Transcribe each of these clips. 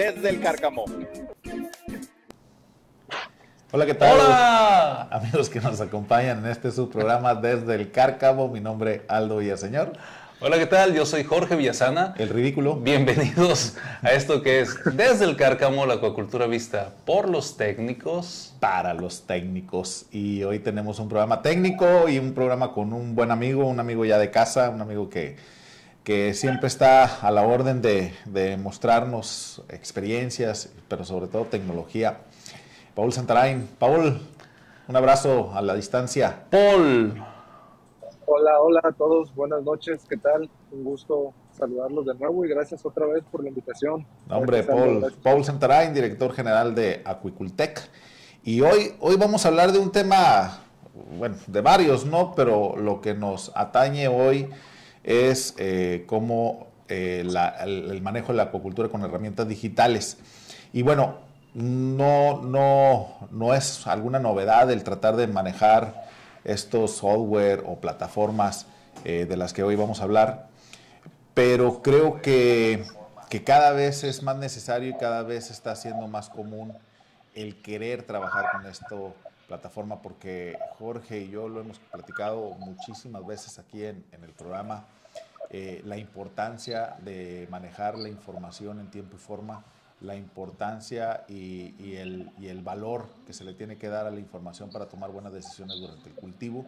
Desde el Cárcamo. Hola, ¿qué tal? Hola. Amigos que nos acompañan en este subprograma desde el Cárcamo, mi nombre es Aldo Villaseñor. Hola, ¿qué tal? Yo soy Jorge Villasana. El ridículo. Bienvenidos a esto que es Desde el Cárcamo, la acuacultura vista por los técnicos. Para los técnicos. Y hoy tenemos un programa técnico y un programa con un buen amigo, un amigo ya de casa, un amigo que que siempre está a la orden de, mostrarnos experiencias, pero sobre todo tecnología. Paul Santarain. Paul, un abrazo a la distancia. Paul. Hola, hola a todos, buenas noches, ¿qué tal? Un gusto saludarlos de nuevo y gracias otra vez por la invitación. Hombre, Paul, Paul Santarain, director general de Aquicultec. Y hoy, hoy vamos a hablar de un tema, bueno, de varios, ¿no? Pero lo que nos atañe hoy es eh, eh, el, manejo de la acuacultura con herramientas digitales. Y bueno, no, no, no es alguna novedad el tratar de manejar estos software o plataformas eh, de las que hoy vamos a hablar, pero creo que, que cada vez es más necesario y cada vez está siendo más común el querer trabajar con esto plataforma porque Jorge y yo lo hemos platicado muchísimas veces aquí en, el programa, eh, la importancia de manejar la información en tiempo y forma, la importancia y, el, y, el, valor que se le tiene que dar a la información para tomar buenas decisiones durante el cultivo.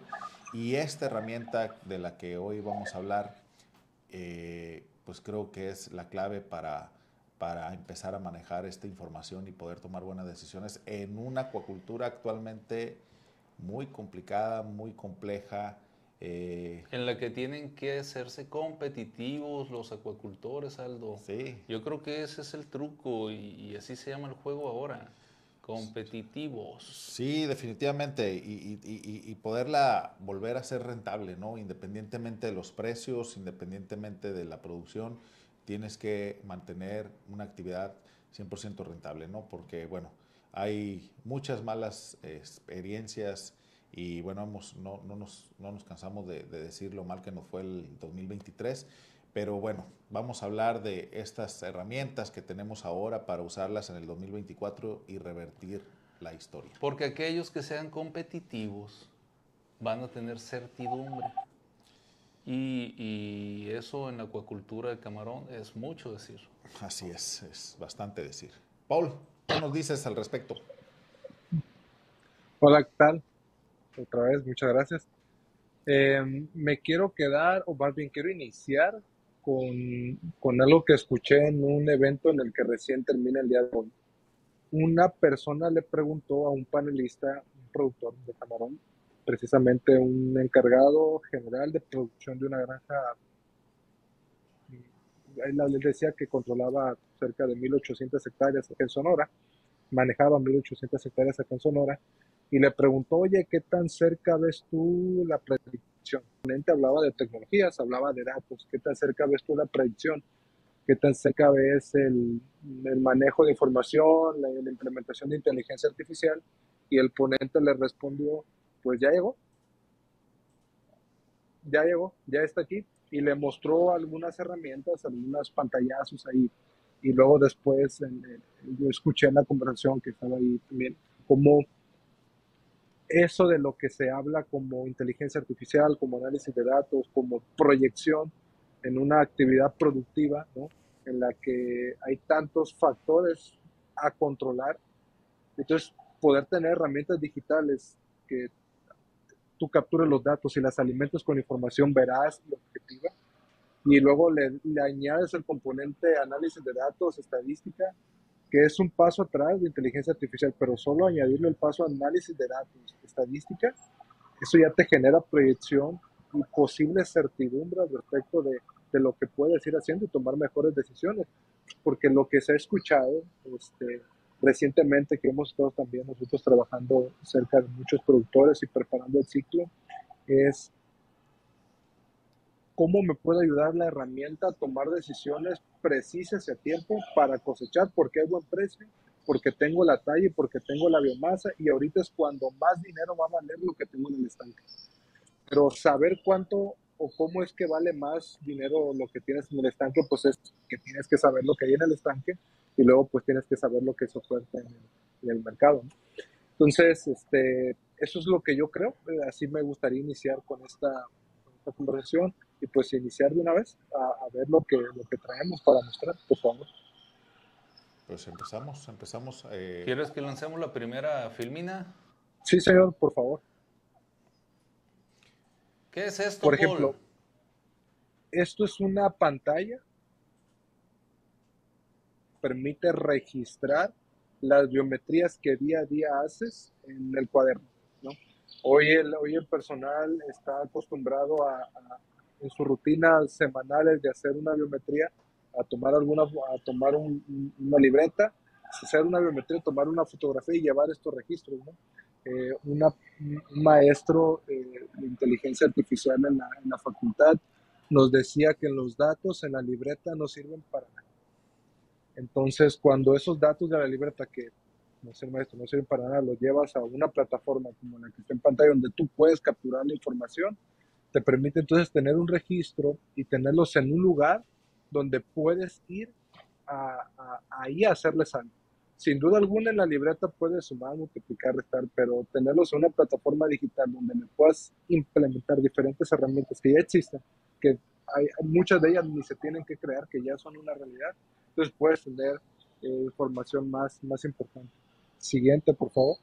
Y esta herramienta de la que hoy vamos a hablar, eh, pues creo que es la clave para para empezar a manejar esta información y poder tomar buenas decisiones en una acuacultura actualmente muy complicada, muy compleja. Eh, en la que tienen que hacerse competitivos los acuacultores, Aldo. Sí. Yo creo que ese es el truco y, así se llama el juego ahora. Competitivos. Sí, definitivamente. Y, y, poderla volver a ser rentable, ¿no? Independientemente de los precios, independientemente de la producción tienes que mantener una actividad 100% rentable, ¿no? Porque, bueno, hay muchas malas experiencias y, bueno, hemos, no, no, nos, no nos cansamos de, decir lo mal que nos fue el 2023, pero bueno, vamos a hablar de estas herramientas que tenemos ahora para usarlas en el 2024 y revertir la historia. Porque aquellos que sean competitivos van a tener certidumbre. Y, eso en la acuacultura de camarón es mucho decir. Así es, es bastante decir. Paul, ¿qué nos dices al respecto? Hola, ¿qué tal? Otra vez, muchas gracias. Em, me quiero quedar, o más bien quiero iniciar con, con, algo que escuché en un evento en el que recién termina el día de hoy. Una persona le preguntó a un panelista, un productor de camarón, precisamente un encargado general de producción de una granja. Él decía que controlaba cerca de 1.800 hectáreas en Sonora, manejaba 1.800 hectáreas en Sonora, y le preguntó, oye, ¿qué tan cerca ves tú la predicción? El hablaba de tecnologías, hablaba de datos, ¿qué tan cerca ves tú la predicción? ¿Qué tan cerca ves el, manejo de información, la implementación de inteligencia artificial? Y el ponente le respondió, pues ya llegó. Ya llegó, ya está aquí. Y le mostró algunas herramientas, algunas pantallazos ahí. Y luego después yo escuché en la conversación que estaba ahí también, como eso de lo que se habla como inteligencia artificial, como análisis de datos, como proyección en una actividad productiva, ¿no? en la que hay tantos factores a controlar. Entonces, poder tener herramientas digitales que tú capturas los datos y las alimentos con información veraz y objetiva, y luego le, añades el componente análisis de datos, estadística, que es un paso atrás de inteligencia artificial, pero solo añadirle el paso análisis de datos, estadística, eso ya te genera proyección y posible certidumbre respecto de de lo que puedes ir haciendo y tomar mejores decisiones. Porque lo que se ha escuchado este, recientemente, que hemos estado también nosotros trabajando cerca de muchos productores y preparando el ciclo, es cómo me puede ayudar la herramienta a tomar decisiones precisas y a tiempo para cosechar, porque hay buen precio, porque tengo la talla y porque tengo la biomasa, y ahorita es cuando más dinero va a valer lo que tengo en el estanque. Pero saber cuánto o cómo es que vale más dinero lo que tienes en el estanque, pues es que tienes que saber lo que hay en el estanque y luego pues tienes que saber lo que es oferta en el, en el mercado. Entonces, este, eso es lo que yo creo, así me gustaría iniciar con esta, esta conversación y pues iniciar de una vez a, a, ver lo que, lo que traemos para mostrar, por favor. Pues empezamos, empezamos. Eh... ¿Quieres que lancemos la primera filmina? Sí, señor, por favor. ¿Qué es esto? Por ejemplo, Paul? esto es una pantalla. Permite registrar las biometrías que día a día haces en el cuaderno. ¿no? Hoy, el, hoy el personal está acostumbrado a, a, en sus rutinas semanales de hacer una biometría, a tomar, alguna, a tomar un, una libreta, hacer una biometría, tomar una fotografía y llevar estos registros. ¿no? Eh, una, un maestro eh, de inteligencia artificial en la, en la, facultad nos decía que los datos en la libreta no sirven para nada. Entonces, cuando esos datos de la libreta, que no no sirven para nada, los llevas a una plataforma como la que está en pantalla, donde tú puedes capturar la información, te permite entonces tener un registro y tenerlos en un lugar donde puedes ir a, a, ahí a hacerles algo. Sin duda alguna en la libreta puedes sumar, multiplicar, restar, pero tenerlos en una plataforma digital donde me puedas implementar diferentes herramientas que ya existen, que hay, muchas de ellas ni se tienen que crear, que ya son una realidad, entonces puedes tener eh, información más, más importante. Siguiente, por favor.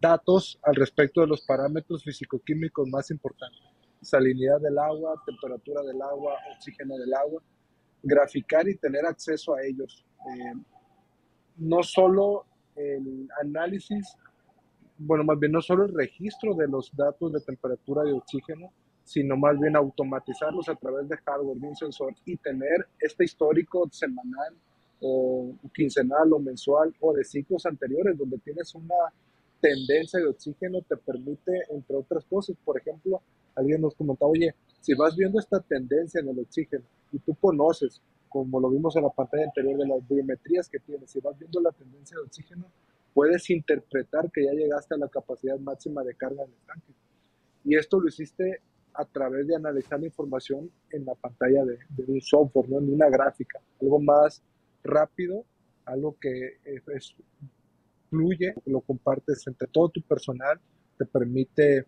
Datos al respecto de los parámetros físico-químicos más importantes salinidad del agua, temperatura del agua, oxígeno del agua, graficar y tener acceso a ellos. Eh, no solo el análisis, bueno, más bien no solo el registro de los datos de temperatura y oxígeno, sino más bien automatizarlos a través de hardware, de un sensor y tener este histórico semanal o quincenal o mensual o de ciclos anteriores donde tienes una tendencia de oxígeno te permite, entre otras cosas, por ejemplo, alguien nos comentaba, oye, si vas viendo esta tendencia en el oxígeno y tú conoces, como lo vimos en la pantalla anterior, de las biometrías que tienes, si vas viendo la tendencia de oxígeno, puedes interpretar que ya llegaste a la capacidad máxima de carga del tanque. Y esto lo hiciste a través de analizar la información en la pantalla de, de un software, ¿no? en una gráfica, algo más rápido, algo que es, fluye, lo compartes entre todo tu personal, te permite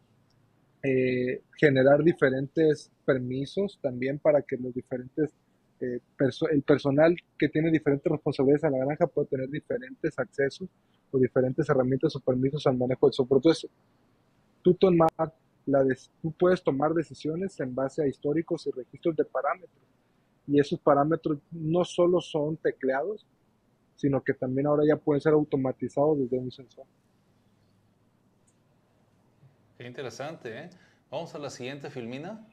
eh, generar diferentes permisos también para que los diferentes, eh, perso el personal que tiene diferentes responsabilidades a la granja pueda tener diferentes accesos o diferentes herramientas o permisos al manejo del software. Entonces, tú, tomar la tú puedes tomar decisiones en base a históricos y registros de parámetros. Y esos parámetros no solo son tecleados, sino que también ahora ya pueden ser automatizados desde un sensor. Qué interesante, ¿eh? Vamos a la siguiente filmina.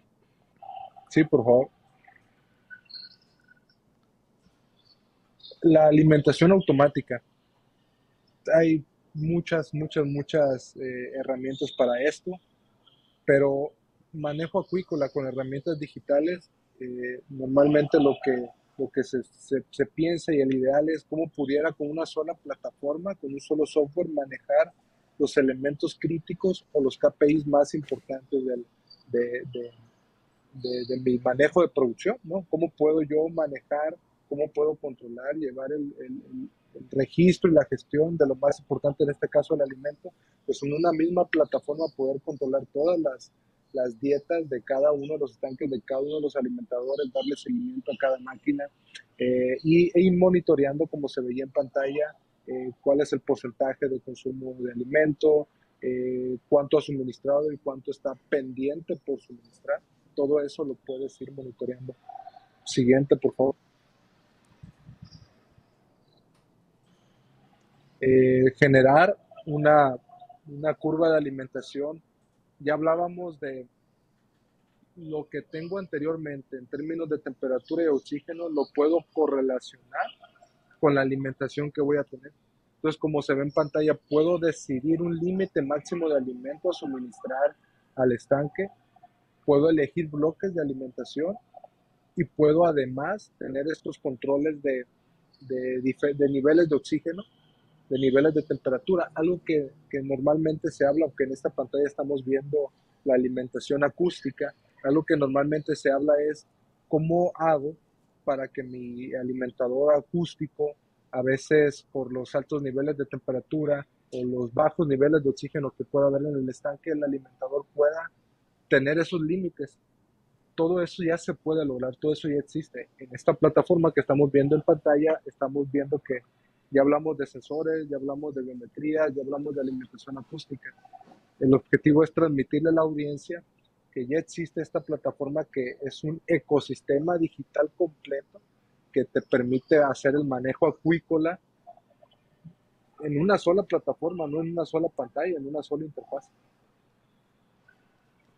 Sí, por favor. La alimentación automática. Hay muchas, muchas, muchas eh, herramientas para esto, pero manejo acuícola con herramientas digitales, eh, normalmente lo que, lo que se, se, piensa y el ideal es cómo pudiera con una sola plataforma, con un solo software, manejar los elementos críticos o los KPIs más importantes del, de, de, de, de, mi manejo de producción, ¿no? ¿Cómo puedo yo manejar, cómo puedo controlar, llevar el, el, el, registro y la gestión de lo más importante, en este caso el alimento, pues en una misma plataforma poder controlar todas las, las dietas de cada uno de los estanques, de cada uno de los alimentadores, darle seguimiento a cada máquina eh, y, e ir monitoreando como se veía en pantalla eh, cuál es el porcentaje de consumo de alimento, eh, cuánto ha suministrado y cuánto está pendiente por suministrar. Todo eso lo puedes ir monitoreando. Siguiente, por favor. Eh, generar una una curva de alimentación. Ya hablábamos de lo que tengo anteriormente en términos de temperatura y oxígeno, lo puedo correlacionar con la alimentación que voy a tener. Entonces, como se ve en pantalla, puedo decidir un límite máximo de alimento a suministrar al estanque, puedo elegir bloques de alimentación y puedo además tener estos controles de, de, niveles de oxígeno, de niveles de temperatura, algo que, que, normalmente se habla, aunque en esta pantalla estamos viendo la alimentación acústica, algo que normalmente se habla es cómo hago para que mi alimentador acústico, a veces por los altos niveles de temperatura o los bajos niveles de oxígeno que pueda haber en el estanque, el alimentador pueda tener esos límites todo eso ya se puede lograr, todo eso ya existe. En esta plataforma que estamos viendo en pantalla, estamos viendo que ya hablamos de sensores, ya hablamos de biometría, ya hablamos de alimentación acústica. El objetivo es transmitirle a la audiencia que ya existe esta plataforma que es un ecosistema digital completo que te permite hacer el manejo acuícola en una sola plataforma, no en una sola pantalla, en una sola interfaz.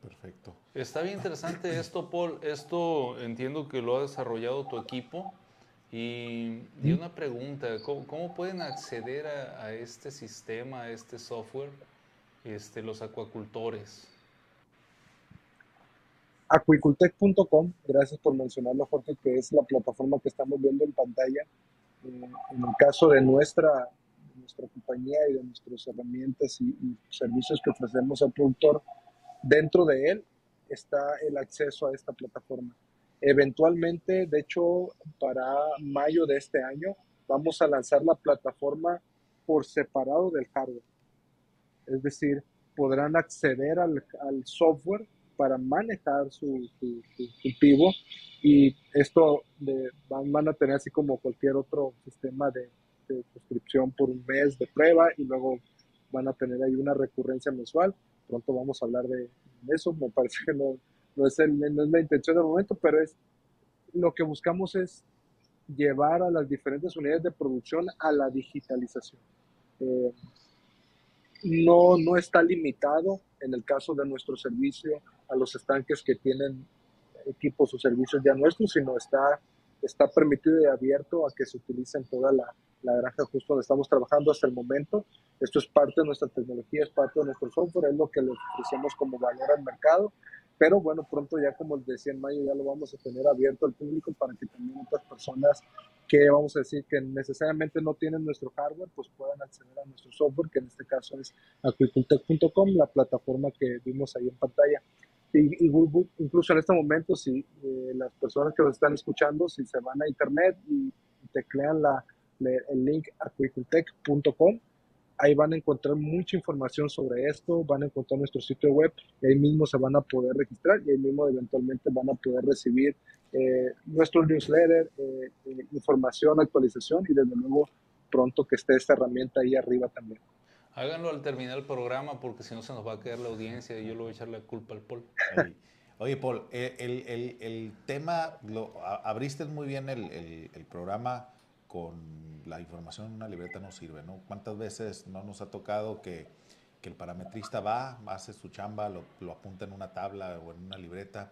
Perfecto. Está bien interesante esto, Paul. Esto entiendo que lo ha desarrollado tu equipo. Y, una pregunta, ¿cómo, pueden acceder a, este sistema, a este software, este, los acuacultores? Acuicultech.com, gracias por mencionarlo, Jorge, que es la plataforma que estamos viendo en pantalla. Eh, en el caso de nuestra, nuestra compañía y de nuestras herramientas y servicios que ofrecemos al productor, Dentro de él está el acceso a esta plataforma. Eventualmente, de hecho, para mayo de este año, vamos a lanzar la plataforma por separado del hardware. Es decir, podrán acceder al, software para manejar su, cultivo y esto van, a tener así como cualquier otro sistema de, de suscripción por un mes de prueba y luego van a tener ahí una recurrencia mensual pronto vamos a hablar de eso, me parece que no, no, es, la intención del momento, pero es lo que buscamos es llevar a las diferentes unidades de producción a la digitalización. Eh, no, no está limitado en el caso de nuestro servicio a los estanques que tienen equipos o servicios ya nuestros, sino está, está permitido y abierto a que se utilicen toda la, la granja justo donde estamos trabajando hasta el momento. Esto es parte de nuestra tecnología, es parte de nuestro software, es lo que le ofrecemos como valor al mercado. Pero bueno, pronto ya como les decía en mayo, ya lo vamos a tener abierto al público para que también otras personas que vamos a decir que necesariamente no tienen nuestro hardware, pues puedan acceder a nuestro software, que en este caso es aquicultech.com, la plataforma que vimos ahí en pantalla. Y, incluso en este momento, si eh, las personas que nos están escuchando, si se van a internet y teclean la, el link aquicultech.com. Ahí van a encontrar mucha información sobre esto, van a encontrar nuestro sitio web y ahí mismo se van a poder registrar y ahí mismo eventualmente van a poder recibir eh, nuestro newsletter, eh, eh, información, actualización y desde luego pronto que esté esta herramienta ahí arriba también. Háganlo al terminar el programa porque si no se nos va a quedar la audiencia y yo le voy a echar la culpa al Paul. Oye, Paul, el, el, el, tema, lo, abriste muy bien el, el programa con la información en una libreta no sirve, ¿no? ¿Cuántas veces no nos ha tocado que, que el parametrista va, hace su chamba, lo, lo, apunta en una tabla o en una libreta,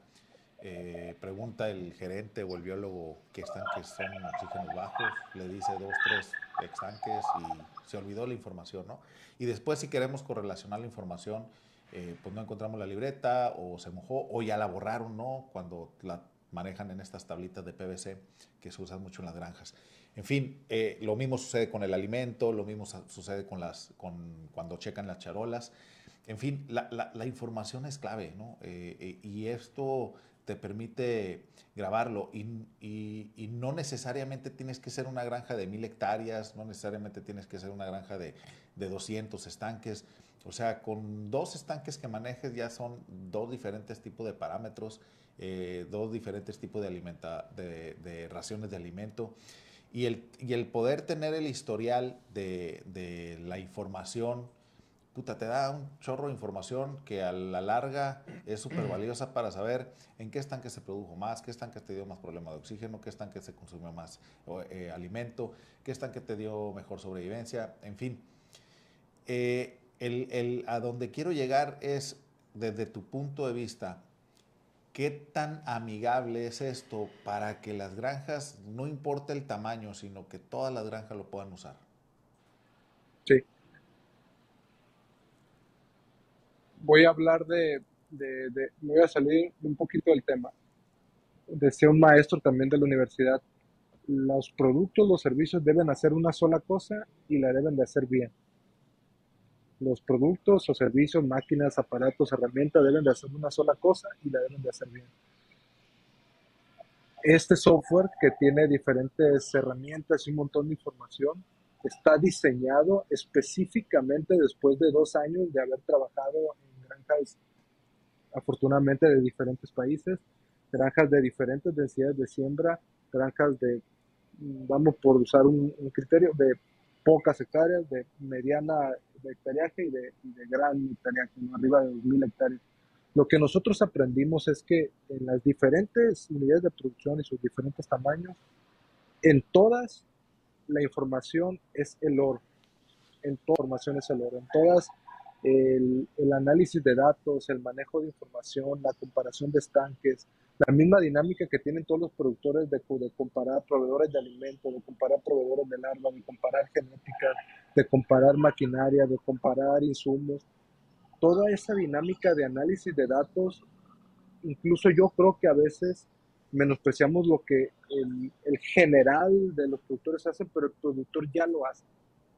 eh, pregunta el gerente o el biólogo qué estanques son oxígenos bajos, le dice dos, tres estanques y se olvidó la información, ¿no? Y después si queremos correlacionar la información, eh, pues no encontramos la libreta o se mojó o ya la borraron, ¿no? Cuando la manejan en estas tablitas de PVC que se usan mucho en las granjas. En fin, eh, lo mismo sucede con el alimento, lo mismo sucede con las, con, cuando checan las charolas. En fin, la, la, información es clave, ¿no? Eh, eh, y esto te permite grabarlo y, y, y, no necesariamente tienes que ser una granja de mil hectáreas, no necesariamente tienes que ser una granja de, de 200 estanques. O sea, con dos estanques que manejes ya son dos diferentes tipos de parámetros, dos diferentes tipos de, alimenta, de, de raciones de alimento. Y el, y el poder tener el historial de, de, la información, puta, te da un chorro de información que a la larga es súper valiosa para saber en qué estanque se produjo más, qué estanque te dio más problema de oxígeno, qué estanque se consumió más eh, alimento, qué estanque te dio mejor sobrevivencia, en fin. Eh, el, a donde quiero llegar es, desde tu punto de vista, ¿qué tan amigable es esto para que las granjas, no importa el tamaño, sino que todas las granjas lo puedan usar? Sí. Voy a hablar de, me voy a salir un poquito del tema. Decía un maestro también de la universidad, los productos, los servicios deben hacer una sola cosa y la deben de hacer bien. Los productos o servicios, máquinas, aparatos, herramientas deben de hacer una sola cosa y la deben de hacer bien. Este software que tiene diferentes herramientas y un montón de información está diseñado específicamente después de dos años de haber trabajado en granjas, afortunadamente de diferentes países, granjas de diferentes densidades de siembra, granjas de vamos por usar un, criterio de pocas hectáreas, de mediana hectareaje y de, gran hectareaje, arriba de 2.000 hectáreas. Lo que nosotros aprendimos es que en las diferentes unidades de producción y sus diferentes tamaños, en todas la información es el oro. En todas información es el oro. En todas el análisis de datos, el manejo de información, la comparación de estanques, la misma dinámica que tienen todos los productores de, comparar proveedores de alimentos, de comparar proveedores de larva, de comparar genética, de comparar maquinaria, de comparar insumos. Toda esa dinámica de análisis de datos, incluso yo creo que a veces menospreciamos lo que el, el general de los productores hacen, pero el productor ya lo hace,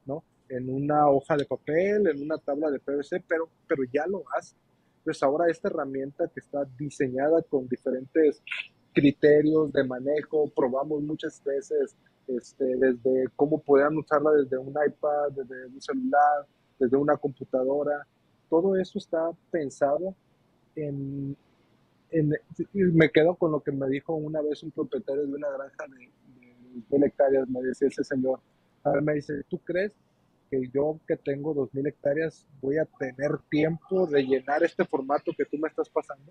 ¿no? En una hoja de papel, en una tabla de PVC, pero, pero ya lo hace. Entonces ahora esta herramienta que está diseñada con diferentes criterios de manejo, probamos muchas veces este, desde cómo puedan usarla desde un iPad, desde un celular, desde una computadora. Todo eso está pensado en, en, me quedo con lo que me dijo una vez un propietario de una granja de, de, hectáreas, me decía ese señor, a me dice, ¿tú crees que yo que tengo 2.000 hectáreas voy a tener tiempo de llenar este formato que tú me estás pasando.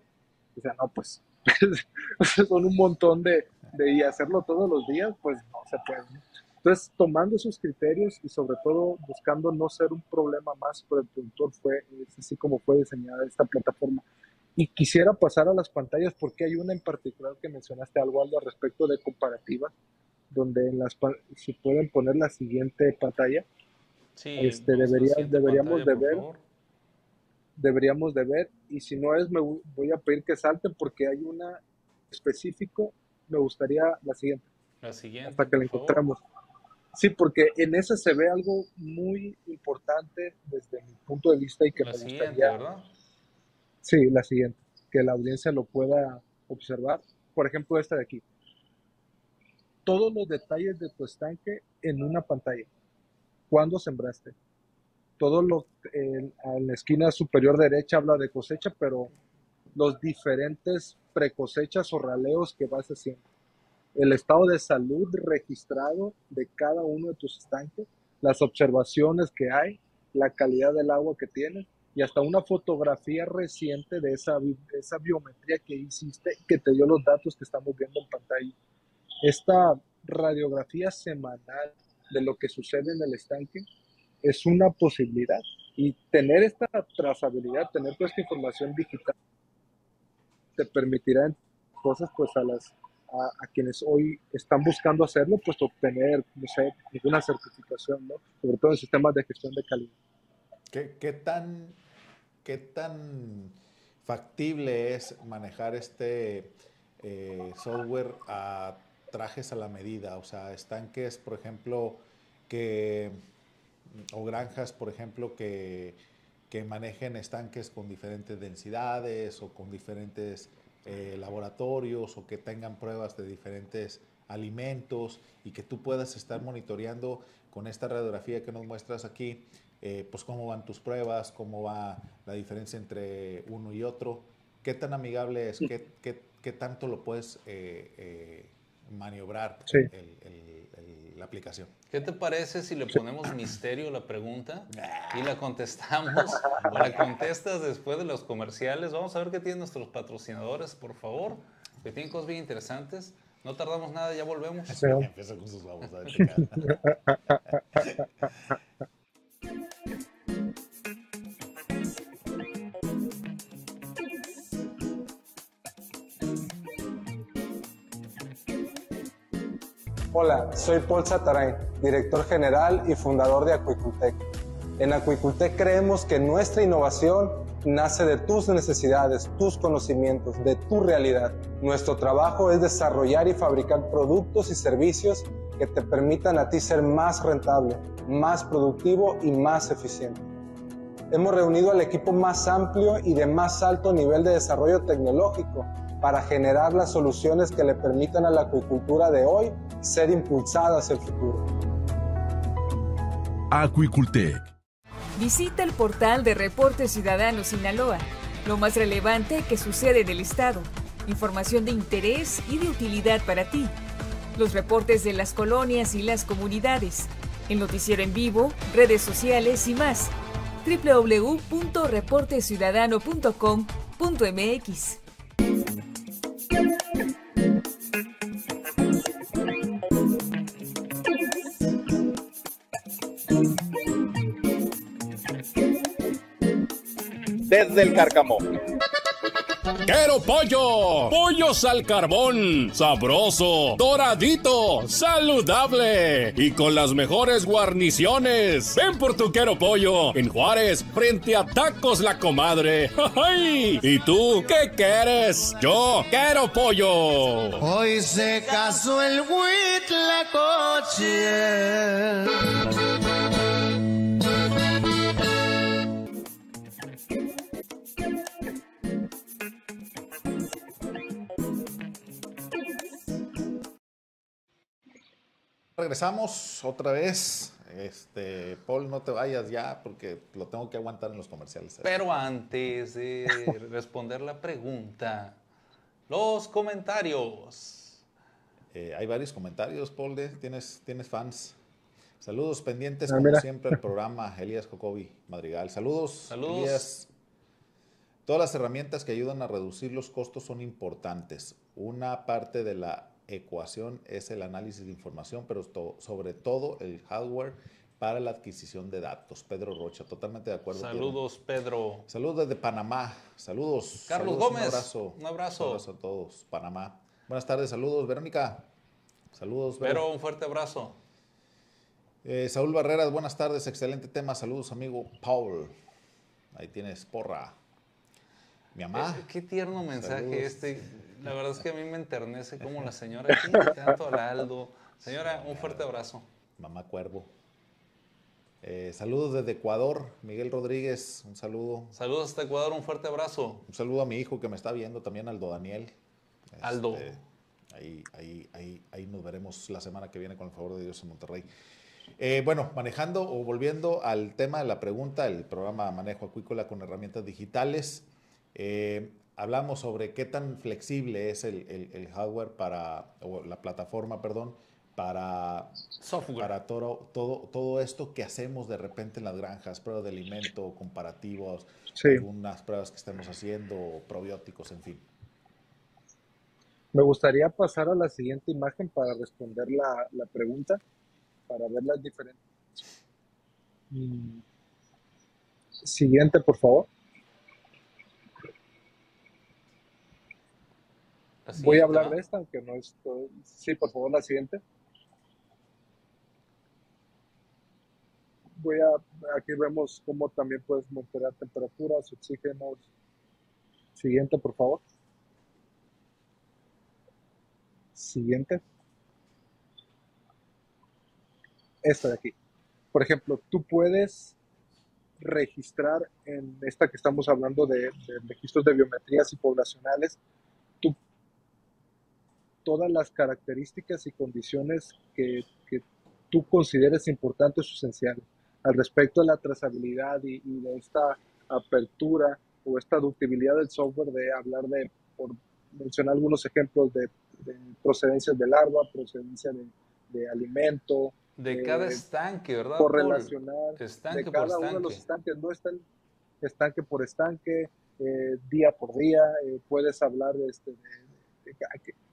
O sea, no, pues son un montón de, de, y hacerlo todos los días, pues no se puede. Entonces, tomando esos criterios y sobre todo buscando no ser un problema más por el productor, fue es así como fue diseñada esta plataforma. Y quisiera pasar a las pantallas porque hay una en particular que mencionaste algo, al respecto de comparativas, donde en las, si pueden poner la siguiente pantalla, este, debería, deberíamos de ver. Deberíamos de ver. Y si no es, me voy a pedir que salten porque hay una específico. Me gustaría la siguiente. La siguiente. Hasta que la encontramos. Sí, porque en esa se ve algo muy importante desde mi punto de vista y que la me gustaría. ¿verdad? Sí, la siguiente. Que la audiencia lo pueda observar. Por ejemplo, esta de aquí. Todos los detalles de tu estanque en una pantalla cuándo sembraste. Todo lo en, la esquina superior derecha habla de cosecha, pero los diferentes precosechas o raleos que vas haciendo. El estado de salud registrado de cada uno de tus estanques, las observaciones que hay, la calidad del agua que tienes y hasta una fotografía reciente de esa, esa biometría que hiciste que te dio los datos que estamos viendo en pantalla. Esta radiografía semanal de lo que sucede en el estanque es una posibilidad. Y tener esta trazabilidad, tener toda esta información digital, te permitirá cosas pues a las a, quienes hoy están buscando hacerlo, pues obtener, no sé, ninguna certificación. Sobre todo en sistemas de gestión de calidad. ¿Qué, qué tan, qué tan factible es manejar este eh, software a trajes a la medida, o sea, estanques, por ejemplo, que, o granjas, por ejemplo, que, que manejen estanques con diferentes densidades o con diferentes eh, laboratorios o que tengan pruebas de diferentes alimentos y que tú puedas estar monitoreando con esta radiografía que nos muestras aquí, eh, pues cómo van tus pruebas, cómo va la diferencia entre uno y otro, qué tan amigable es, qué, qué, qué tanto lo puedes eh, maniobrar la aplicación. ¿Qué te parece si le ponemos misterio a la pregunta y la contestamos o la contestas después de los comerciales? Vamos a ver qué tienen nuestros patrocinadores, por favor, que tienen cosas bien interesantes. No tardamos nada, ya volvemos. Empieza con sus vamos Hola, soy Paul Satarain, director general y fundador de Acuicultec. En Acuicultec creemos que nuestra innovación nace de tus necesidades, tus conocimientos, de tu realidad. Nuestro trabajo es desarrollar y fabricar productos y servicios que te permitan a ti ser más rentable, más productivo y más eficiente. Hemos reunido al equipo más amplio y de más alto nivel de desarrollo tecnológico para generar las soluciones que le permitan a la acuicultura de hoy ser impulsada hacia el futuro. Acuicultec. Visita el portal de Reporte Ciudadano Sinaloa, lo más relevante que sucede en el Estado, información de interés y de utilidad para ti, los reportes de las colonias y las comunidades, el noticiero en vivo, redes sociales y más www.reporteciudadano.com.mx. Desde el Cárcamo. Quiero pollo, pollos al carbón, sabroso, doradito, saludable y con las mejores guarniciones. Ven por tu quiero pollo en Juárez, frente a Tacos La Comadre. ¡Ay! ¿Y tú qué quieres? Yo quiero pollo. Hoy se casó el coche. Regresamos otra vez. Este, Paul, no te vayas ya porque lo tengo que aguantar en los comerciales. Pero antes de responder la pregunta, los comentarios. Eh, hay varios comentarios, Paul. De, ¿Tienes, tienes fans. Saludos pendientes, ah, como siempre, al programa Elías Cocobi Madrigal. Saludos, Saludos. Elías. Todas las herramientas que ayudan a reducir los costos son importantes. Una parte de la ecuación es el análisis de información, pero sobre todo el hardware para la adquisición de datos. Pedro Rocha, totalmente de acuerdo. Saludos, Pedro. Saludos desde Panamá. Saludos. Carlos Gómez. Un abrazo. Un abrazo. a todos. Panamá. Buenas tardes, saludos. Verónica. Saludos. Pero un fuerte abrazo. Eh, Saúl Barreras, buenas tardes. Excelente tema. Saludos, amigo Paul. Ahí tienes porra. Mi mamá. Eh, qué tierno mensaje este la verdad es que a mí me enternece como la señora aquí, tanto al Aldo. Señora, un fuerte abrazo. Mamá Cuervo. Eh, saludos desde Ecuador, Miguel Rodríguez, un saludo. Saludos hasta Ecuador, un fuerte abrazo. Un saludo a mi hijo que me está viendo, también Aldo Daniel. Aldo. Este, ahí, ahí, ahí, ahí nos veremos la semana que viene con el favor de Dios en Monterrey. Eh, bueno, manejando o volviendo al tema de la pregunta, el programa Manejo Acuícola con herramientas digitales. Eh, hablamos sobre qué tan flexible es el, hardware para, o la plataforma, perdón, para, Software. para todo, todo, todo esto que hacemos de repente en las granjas, pruebas de alimento, comparativos, algunas pruebas que estemos haciendo, probióticos, en fin. Me gustaría pasar a la siguiente imagen para responder la, la pregunta, para ver las diferentes. Mm. Siguiente, por favor. Voy a hablar de esta, aunque no es. Sí, por favor, la siguiente. Voy a. Aquí vemos cómo también puedes monitorear temperaturas, oxígenos. Siguiente, por favor. Siguiente. Esta de aquí. Por ejemplo, tú puedes registrar en esta que estamos hablando de, de registros de biometrías y poblacionales todas las características y condiciones que, que tú consideres importantes o esenciales al respecto de la trazabilidad y, de esta apertura o esta ductibilidad del software de hablar de, por mencionar algunos ejemplos de, procedencias de larva, procedencia de, alimento. De cada estanque, ¿verdad? Correlacionar. Estanque de cada uno de los estanques. No está estanque por estanque, eh, día por día. Eh, puedes hablar de, este, de,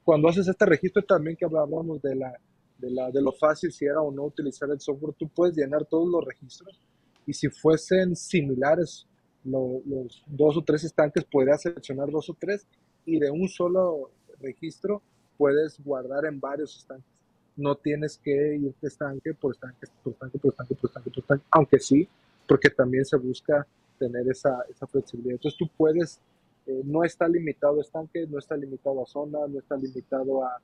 cuando haces este registro también que hablábamos de, la, de, la, de lo fácil si era o no utilizar el software, tú puedes llenar todos los registros y si fuesen similares los dos o tres estanques, podrías seleccionar dos o tres y de un solo registro puedes guardar en varios estanques. no tienes que irte estanque por estanque, por estanque, por estanque, por estanque, por estanque, aunque sí, porque también se busca tener esa, esa flexibilidad. Entonces tú puedes, eh, no está limitado a estanque, no está limitado a zona, no está limitado a,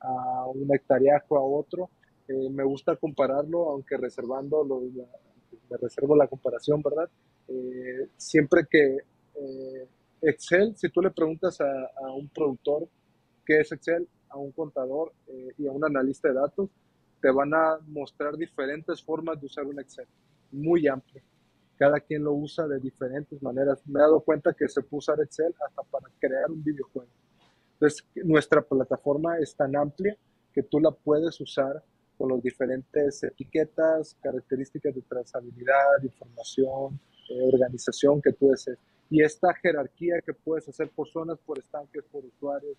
a un hectareajo, a otro. Eh, me gusta compararlo, aunque reservando, lo, me reservo la comparación, ¿verdad? Eh, siempre que Excel, si tú le preguntas a, a un productor qué es Excel, a un contador eh, y a un analista de datos, te van a mostrar diferentes formas de usar un Excel, muy amplio. Cada quien lo usa de diferentes maneras. Me he dado cuenta que se puede usar Excel hasta para crear un videojuego. Entonces, nuestra plataforma es tan amplia que tú la puedes usar con las diferentes etiquetas, características de trazabilidad, información, eh, organización que tú desees. Y esta jerarquía que puedes hacer por zonas, por estanques, por usuarios,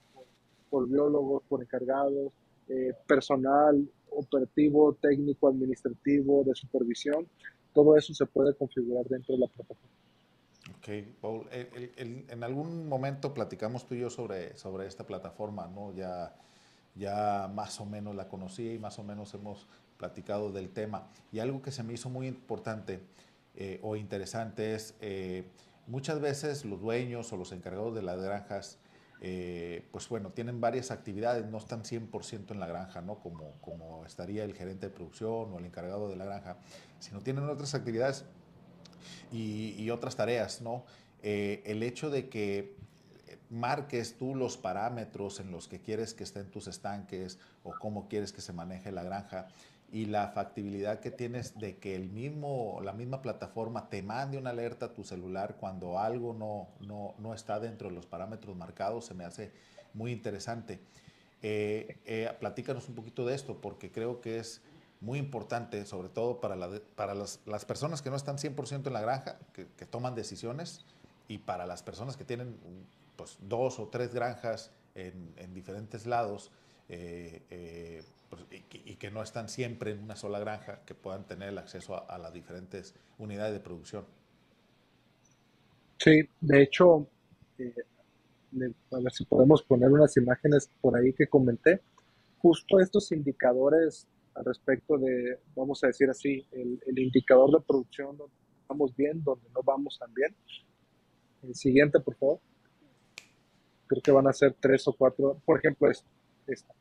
por biólogos, por encargados, eh, personal operativo, técnico, administrativo, de supervisión. Todo eso se puede configurar dentro de la plataforma. Ok, Paul, en algún momento platicamos tú y yo sobre, sobre esta plataforma, ¿no? Ya, ya más o menos la conocí y más o menos hemos platicado del tema. Y algo que se me hizo muy importante eh, o interesante es, eh, muchas veces los dueños o los encargados de las granjas eh, pues bueno, tienen varias actividades, no están 100% en la granja, ¿no? Como, como estaría el gerente de producción o el encargado de la granja, sino tienen otras actividades y, otras tareas, ¿no? Eh, el hecho de que marques tú los parámetros en los que quieres que estén tus estanques o cómo quieres que se maneje la granja, y la factibilidad que tienes de que el mismo, la misma plataforma te mande una alerta a tu celular cuando algo no, no, no está dentro de los parámetros marcados, se me hace muy interesante. Eh, eh, platícanos un poquito de esto, porque creo que es muy importante, sobre todo para, la, para las, las, personas que no están 100% en la granja, que, que, toman decisiones, y para las personas que tienen pues, dos o tres granjas en, en diferentes lados, eh, eh, pues, y, que no están siempre en una sola granja, que puedan tener el acceso a, las diferentes unidades de producción. Sí, de hecho, eh, a ver si podemos poner unas imágenes por ahí que comenté. Justo estos indicadores al respecto de, vamos a decir así, el, el indicador de producción donde vamos bien, donde no vamos tan bien. El siguiente, por favor. Creo que van a ser tres o cuatro. Por ejemplo, esto, esta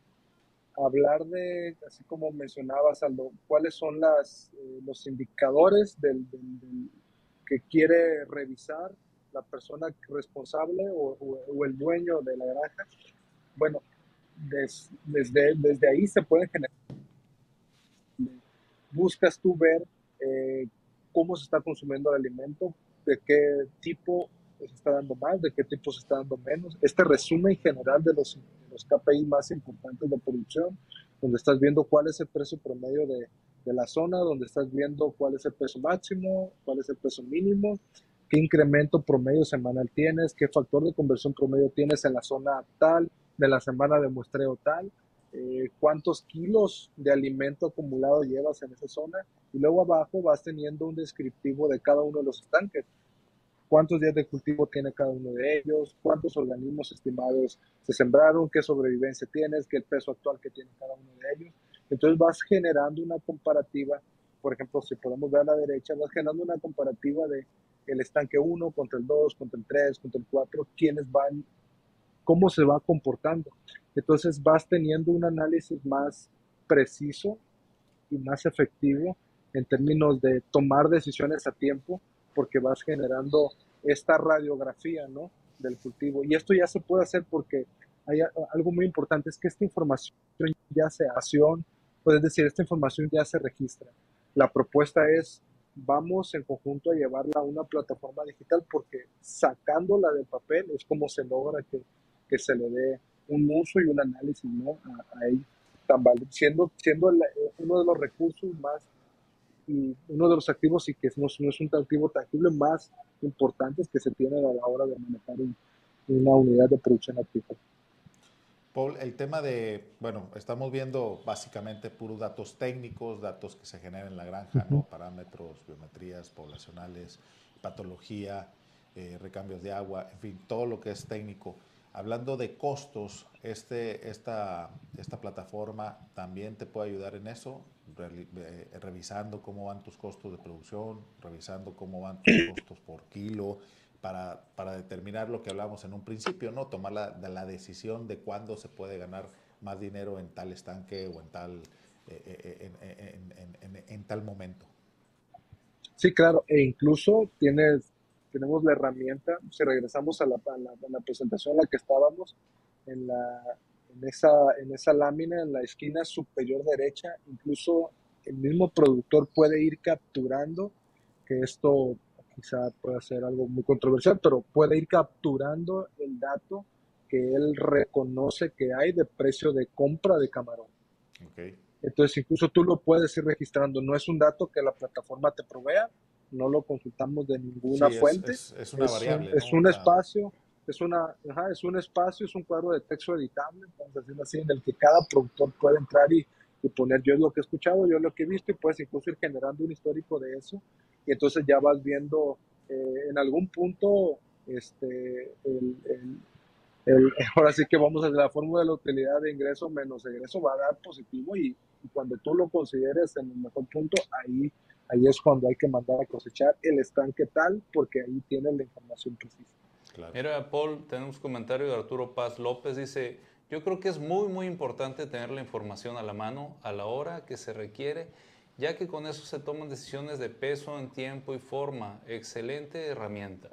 hablar de, así como mencionabas, Aldo, cuáles son las, eh, los indicadores del, que quiere revisar la persona responsable o, el dueño de la granja. Bueno, desde, desde ahí se puede generar. Buscas tú ver eh, cómo se está consumiendo el alimento, de qué tipo se está dando más, de qué tipo se está dando menos. Este resumen general de los los KPI más importantes de producción, donde estás viendo cuál es el precio promedio de, de la zona, donde estás viendo cuál es el peso máximo, cuál es el peso mínimo, qué incremento promedio semanal tienes, qué factor de conversión promedio tienes en la zona tal, de la semana de muestreo tal, eh, cuántos kilos de alimento acumulado llevas en esa zona y luego abajo vas teniendo un descriptivo de cada uno de los estanques cuántos días de cultivo tiene cada uno de ellos, cuántos organismos estimados se sembraron, qué sobrevivencia tienes, qué el peso actual que tiene cada uno de ellos. Entonces vas generando una comparativa, por ejemplo, si podemos ver a la derecha, vas generando una comparativa de el estanque 1 contra el 2, contra el 3, contra el 4, quiénes van, cómo se va comportando. Entonces vas teniendo un análisis más preciso y más efectivo en términos de tomar decisiones a tiempo porque vas generando esta radiografía ¿no? del cultivo. Y esto ya se puede hacer porque hay algo muy importante, es que esta información ya se acción, puedes decir, esta información ya se registra. La propuesta es, vamos en conjunto a llevarla a una plataforma digital porque sacándola del papel es como se logra que, que se le dé un uso y un análisis ¿no? a, a siendo, siendo uno de los recursos más y uno de los activos y que no, no, es un activo tangible más importantes que se tiene a la hora de manejar una unidad de producción activa. Paul, el tema de, bueno, estamos viendo básicamente puros datos técnicos, datos que se generan en la granja, ¿no? Parámetros, biometrías poblacionales, patología, eh, recambios de agua, en fin, todo lo que es técnico. hablando de costos, este, esta, esta plataforma también te puede ayudar en eso, eh, revisando cómo van tus costos de producción, revisando cómo van tus costos por kilo, para, para determinar lo que hablamos en un principio, ¿no? Tomar la, la decisión de cuándo se puede ganar más dinero en tal estanque o en tal, eh, eh, en, en, en, tal momento. Sí, claro, e incluso tienes, tenemos la herramienta, si regresamos a la, a la, a la presentación en la que estábamos, en, la, en, esa, en esa lámina, en la esquina superior derecha, incluso el mismo productor puede ir capturando, que esto quizá pueda ser algo muy controversial, pero puede ir capturando el dato que él reconoce que hay de precio de compra de camarón. Entonces, incluso tú lo puedes ir registrando. No es un dato que la plataforma te provea, no lo consultamos de ninguna fuente. Es, una variable. Un, es un espacio, es, una, es un espacio, es un cuadro de texto editable, vamos a decirlo así, en el que cada productor puede entrar y, y poner yo lo que he escuchado, yo lo que he visto, y puedes incluso ir generando un histórico de eso y entonces ya vas viendo eh, en algún punto, este, el, ahora sí que vamos a la fórmula de la utilidad de ingreso menos egreso va a dar positivo y, cuando tú lo consideres en el mejor punto, ahí, ahí es cuando hay que mandar a cosechar el estanque tal, porque ahí tienes la información precisa. Mira, Paul, tenemos un comentario de Arturo Paz López, dice, yo creo que es muy, muy importante tener la información a la mano a la hora que se requiere ya que con eso se toman decisiones de peso en tiempo y forma. Excelente herramienta.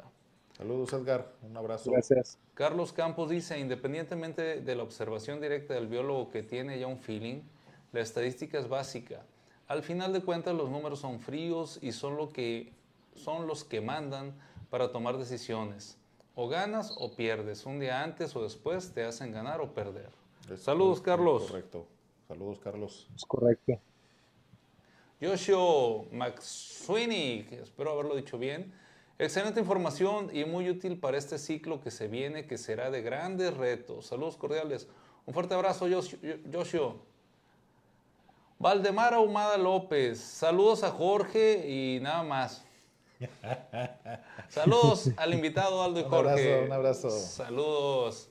Saludos, Edgar. Un abrazo. Gracias. Carlos Campos dice, independientemente de la observación directa del biólogo que tiene ya un feeling, la estadística es básica. Al final de cuentas, los números son fríos y son, lo que, son los que mandan para tomar decisiones. O ganas o pierdes. Un día antes o después te hacen ganar o perder. Saludos, Carlos. Correcto. Saludos, Carlos. Es correcto. Joshua McSweeney, espero haberlo dicho bien. Excelente información y muy útil para este ciclo que se viene, que será de grandes retos. Saludos cordiales. Un fuerte abrazo, Joshua. Valdemar Ahumada López. Saludos a Jorge y nada más. Saludos al invitado Aldo y Jorge. Un abrazo, un abrazo. Saludos.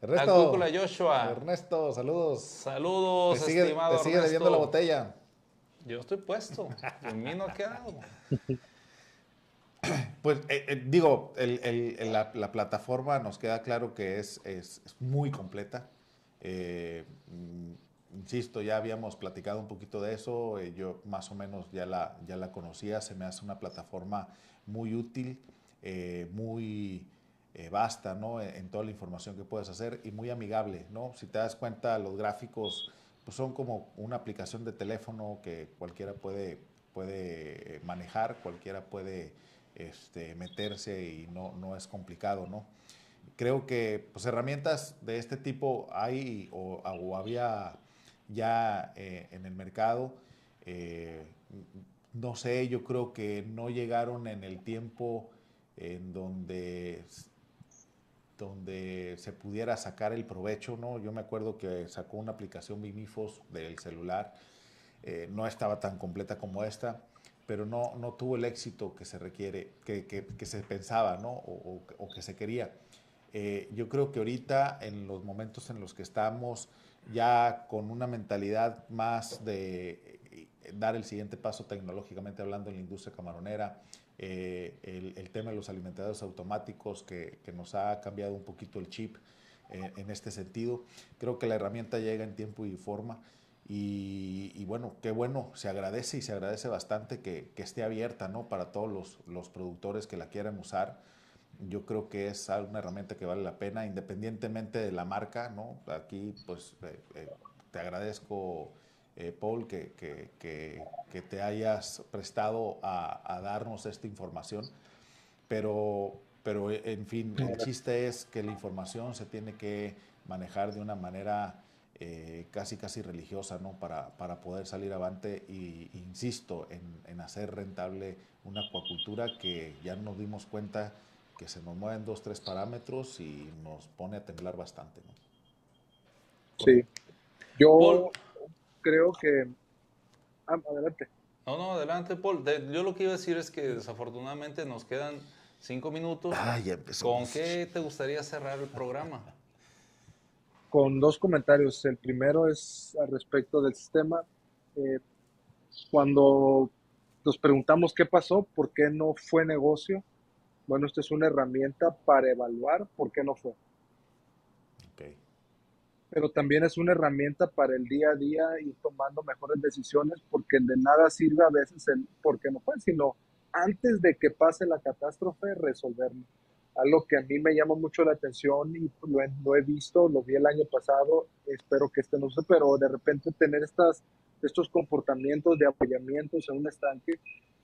Ernesto, Joshua. Ernesto, saludos. Saludos, te sigue, estimado te sigue debiendo la botella. Yo estoy puesto. En mí no ha quedado. Pues eh, eh, digo, el, el, la, la, plataforma nos queda claro que es, es, es muy completa. Eh, insisto, ya habíamos platicado un poquito de eso. Eh, yo más o menos ya la, ya la conocía. Se me hace una plataforma muy útil, eh, muy vasta ¿no? en, en, toda la información que puedes hacer y muy amigable. ¿no? Si te das cuenta, los gráficos pues son como una aplicación de teléfono que cualquiera puede, puede manejar, cualquiera puede este, meterse y no, no es complicado, ¿no? Creo que pues, herramientas de este tipo hay o, o había ya eh, en el mercado. Eh, no sé, yo creo que no llegaron en el tiempo en donde donde se pudiera sacar el provecho, ¿no? Yo me acuerdo que sacó una aplicación Vimifos del celular, eh, no estaba tan completa como esta, pero no, no tuvo el éxito que se requiere, que, que, que se pensaba, ¿no? O, o, o que se quería. Eh, yo creo que ahorita, en los momentos en los que estamos, ya con una mentalidad más de eh, dar el siguiente paso tecnológicamente hablando en la industria camaronera, eh, el, tema de los alimentadores automáticos que, que, nos ha cambiado un poquito el chip eh, en este sentido. Creo que la herramienta llega en tiempo y forma y, y bueno, qué bueno, se agradece y se agradece bastante que, que esté abierta ¿no? para todos los, los, productores que la quieran usar. Yo creo que es una herramienta que vale la pena, independientemente de la marca, ¿no? Aquí, pues, eh, eh, te agradezco eh, Paul, que, que, que, que, te hayas prestado a, a, darnos esta información. Pero, pero, en fin, el chiste es que la información se tiene que manejar de una manera casi, casi religiosa, ¿no? Para, para poder salir avante y, insisto, en, en, hacer rentable una acuacultura que ya nos dimos cuenta que se nos mueven dos, tres parámetros y nos pone a temblar bastante, ¿no? Sí. Yo... Paul creo que... Ah, adelante. No, no, adelante, Paul. De, yo lo que iba a decir es que desafortunadamente nos quedan cinco minutos. Ah, ya ¿Con qué te gustaría cerrar el programa? Con dos comentarios. El primero es al respecto del sistema. Eh, cuando nos preguntamos qué pasó, por qué no fue negocio, bueno, esta es una herramienta para evaluar por qué no fue. Ok. Pero también es una herramienta para el día a día y tomando mejores decisiones, porque de nada sirve a veces el por qué no fue, sino antes de que pase la catástrofe, resolverlo. Algo que a mí me llama mucho la atención y lo he, lo he visto, lo vi el año pasado, espero que este no sé, pero de repente tener estas, estos comportamientos de apoyamientos en un estanque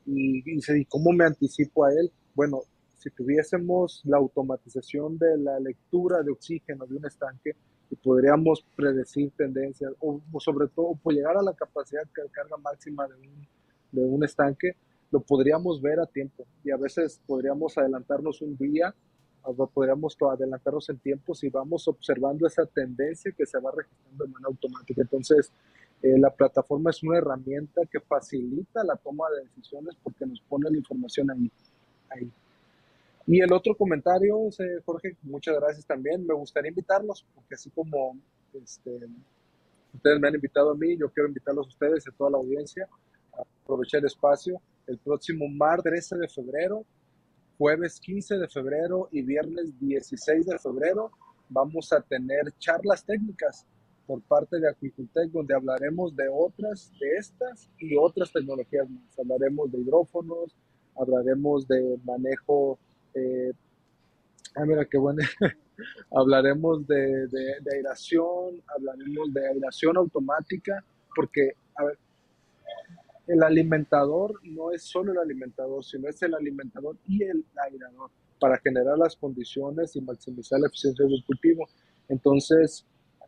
y, y, se- ¿y cómo me anticipo a él? Bueno, si tuviésemos la automatización de la lectura de oxígeno de un estanque, podríamos predecir tendencias, o, o sobre todo, por llegar a la capacidad de carga máxima de un, de un estanque, lo podríamos ver a tiempo. Y a veces podríamos adelantarnos un día, o podríamos adelantarnos en tiempo si vamos observando esa tendencia que se va registrando de manera automática. Entonces, eh, la plataforma es una herramienta que facilita la toma de decisiones porque nos pone la información ahí. ahí. Y el otro comentario, Jorge, muchas gracias también. Me gustaría invitarlos, porque así como este, ustedes me han invitado a mí, yo quiero invitarlos a ustedes y a toda la audiencia a aprovechar el espacio. El próximo martes 13 de febrero, jueves 15 de febrero y viernes 16 de febrero vamos a tener charlas técnicas por parte de Aquicultec, donde hablaremos de otras, de estas y otras tecnologías más. Hablaremos de hidrófonos, hablaremos de manejo, eh, ah, mira qué bueno, hablaremos de, de, de hablaremos de aireación automática, porque, el alimentador no es solo el alimentador, sino es el alimentador y el aireador para generar las condiciones y maximizar la eficiencia del cultivo. Entonces,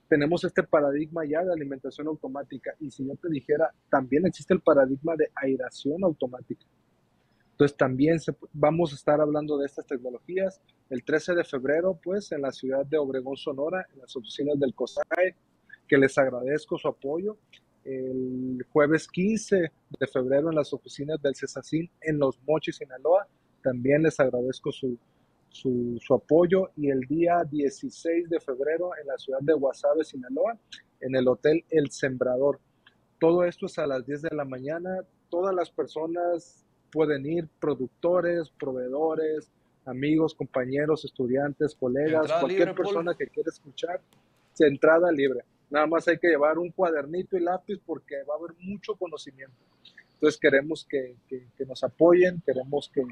tenemos este paradigma ya de alimentación automática y si yo te dijera, también existe el paradigma de aireación automática. Entonces también se, vamos a estar hablando de estas tecnologías. El 13 de febrero, pues, en la ciudad de Obregón, Sonora, en las oficinas del COSAE, que les agradezco su apoyo. El jueves 15 de febrero en las oficinas del CESACIN en Los Mochis, Sinaloa, también les agradezco su, su, su, apoyo. Y el día 16 de febrero en la ciudad de Guasave, Sinaloa, en el Hotel El Sembrador. Todo esto es a las 10 de la mañana. Todas las personas pueden ir, productores, proveedores, amigos, compañeros, estudiantes, colegas, Entrada cualquier libre, persona Paul. que quiera escuchar, entrada libre. Nada más hay que llevar un cuadernito y lápiz porque va a haber mucho conocimiento. Entonces queremos que, que, que nos apoyen, queremos que,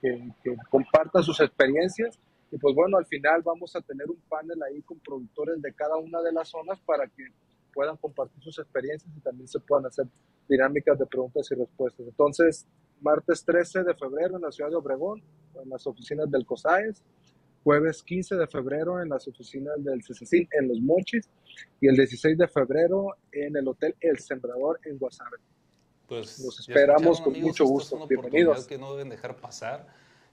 que, compartan sus experiencias y pues bueno, al final vamos a tener un panel ahí con productores de cada una de las zonas para que puedan compartir sus experiencias y también se puedan hacer dinámicas de preguntas y respuestas. Entonces, martes 13 de febrero en la ciudad de Obregón, en las oficinas del COSAES, jueves 15 de febrero en las oficinas del CCCIN en Los Mochis y el 16 de febrero en el Hotel El Sembrador en Guasave. Pues Los esperamos con amigos, mucho gusto. Es una Bienvenidos. que no deben dejar pasar.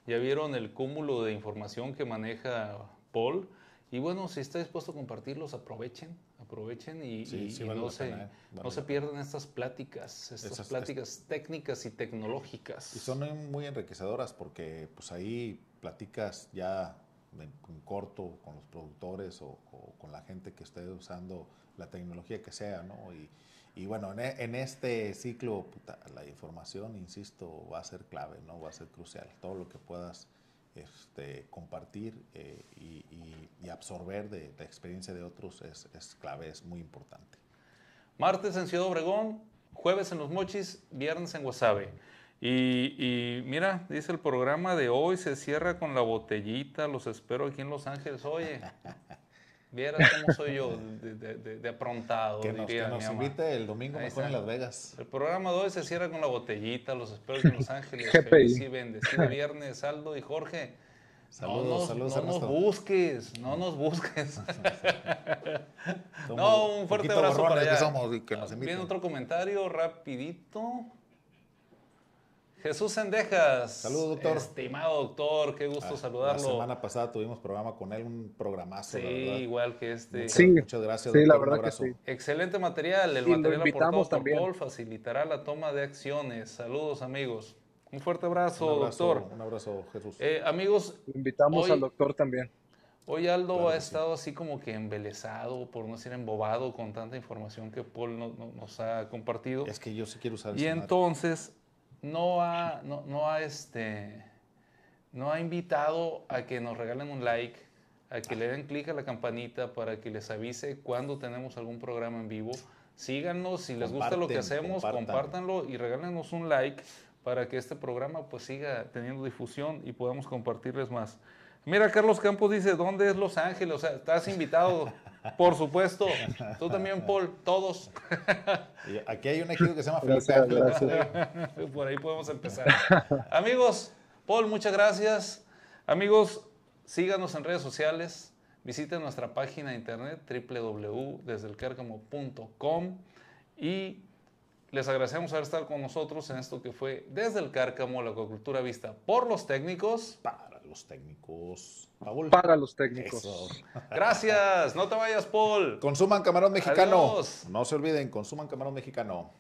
Ya vieron el cúmulo de información que maneja Paul. Y bueno, si está dispuesto a compartirlos, aprovechen, aprovechen y, Sí, y- sí y no, se, pena, ¿eh? No se pierdan estas pláticas, estas Esas- pláticas técnicas y tecnológicas. Y son muy enriquecedoras porque pues ahí platicas ya en, en corto con los productores o, o con la gente que esté usando la tecnología que sea, ¿no? Y, y bueno, en, e- en este ciclo, puta, la información, insisto, va a ser clave, ¿no? Va a ser crucial. Todo lo que puedas este, compartir eh, y, y- y absorber de la experiencia de otros es, es clave, es muy importante. Martes en Ciudad Obregón, jueves en Los Mochis, viernes en Guasave. Y, y mira, dice el programa de hoy se cierra con la botellita, los espero aquí en Los Ángeles. Oye, vieras cómo soy yo de, de- de- de aprontado, Que nos, diría que mi nos mamá. invite el domingo mejor en. Las Vegas. El programa de hoy se cierra con la botellita, los espero en Los Ángeles. Feliz y bendecido viernes, Aldo y Jorge. Saludos, no nos, saludos, no nos busques, no nos busques. No, un fuerte abrazo para allá. que somos y que nos Viene otro comentario rapidito. Jesús Sendejas. Saludos, doctor. Estimado doctor, qué gusto Ah, saludarlo. La semana pasada tuvimos programa con él, un programazo, sí, la verdad. igual que este. Muchas, Sí, muchas gracias, sí, doctor. la un verdad que sí. Excelente material. El lo material invitamos aportado por también. Paul facilitará la toma de acciones. Saludos, amigos. Un fuerte abrazo, Un abrazo, doctor. Un abrazo, Jesús. Eh, amigos, Invitamos Hoy- al doctor también. hoy Aldo Claro ha sí. estado así como que embelesado, por no decir embobado, con tanta información que Paul no- no- nos ha compartido. es que yo sí quiero usar Y madre. entonces no ha, no, no ha este, no ha invitado a que nos regalen un like, a que le den clic a la campanita para que les avise cuando tenemos algún programa en vivo. Síganos, si les gusta lo que hacemos, compartan. compártanlo y regálenos un like para que este programa pues siga teniendo difusión y podamos compartirles más. Mira, Carlos Campos dice, ¿dónde es Los Ángeles? O sea, estás invitado, por supuesto. Tú también, Paul, todos. Aquí hay un ejido que se llama Felipe Gracias. Por ahí podemos empezar. Amigos, Paul, muchas gracias. Amigos, síganos en redes sociales. Visiten nuestra página de internet www.desdelcárcamo.com y les agradecemos haber estado con nosotros en esto que fue Desde el Cárcamo, la acuacultura vista por los técnicos. Los técnicos. Paul. Para los técnicos. Eso. Gracias, no te vayas, Paul. Consuman camarón mexicano. Adiós. No se olviden, consuman camarón mexicano.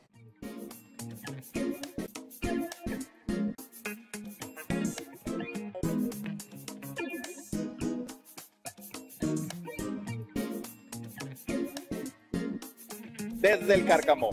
Desde el Cárcamo.